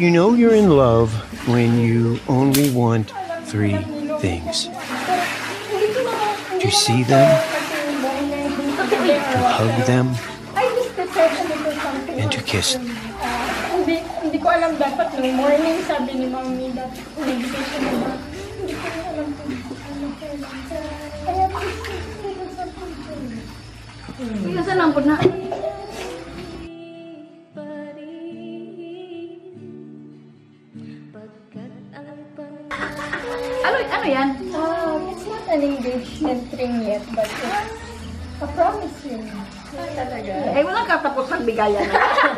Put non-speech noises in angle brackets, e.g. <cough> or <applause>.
You know you're in love when you only want three things. To see them, to hug them, and to kiss them. Alam Ano, ano yan? Um, it's not an engagement ring yet, but it's a promise ring. Eh, walang katapos ng bigayan na. <laughs>